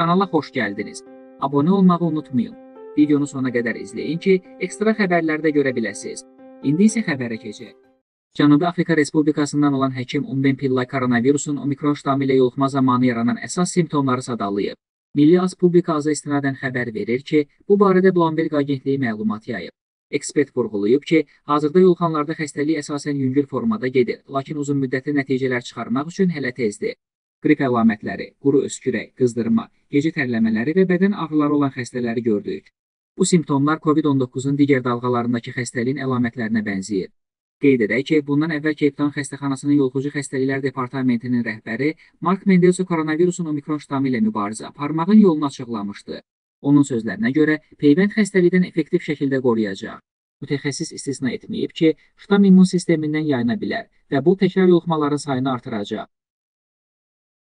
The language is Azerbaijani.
Kanala xoş gəldiniz. Abunə olmağı unutmayın. Videonu sona qədər izləyin ki, ekstra xəbərləri də görə biləsiniz. İndi isə xəbərə keçək. Cənubi Afrika Respublikasından olan həkim Umben Pillay koronavirusun omikron ştamı ilə yoluxma zamanı yaranan əsas simptomları sadalayıb. Milli Az Publika azə istinadən xəbər verir ki, bu barədə Bloomberg agentliyi məlumat yayıb. Ekspert vurğulayıb ki, hazırda yoluxanlarda xəstəlik əsasən yüngül formada gedir, lakin uzunmüddətli nəticələr çıxarmaq üçün hələ tezdir. Qrip əlamətləri, quru öskürək, qızdırma, gecə tərləmələri və bədən ağrıları olan xəstələri gördük. Bu simptomlar COVID-19-un digər dalğalarındakı xəstəliyin əlamətlərinə bənzəyir. Qeyd edək ki, bundan əvvəl Town xəstəxanasının yoluxucu xəstəliklər departamentinin rəhbəri Mark Mendelso koronavirusun omikron ştamı ilə mübarizə aparmağın yolunu açıqlamışdı. Onun sözlərinə görə, peyvənd xəstəlikdən effektiv şəkildə qoruyacaq. Mütəxəssis istisna etməyib ki, ştam immun sistemindən yayına bilər və bu təkrar yoluxmaların sayını artıracaq.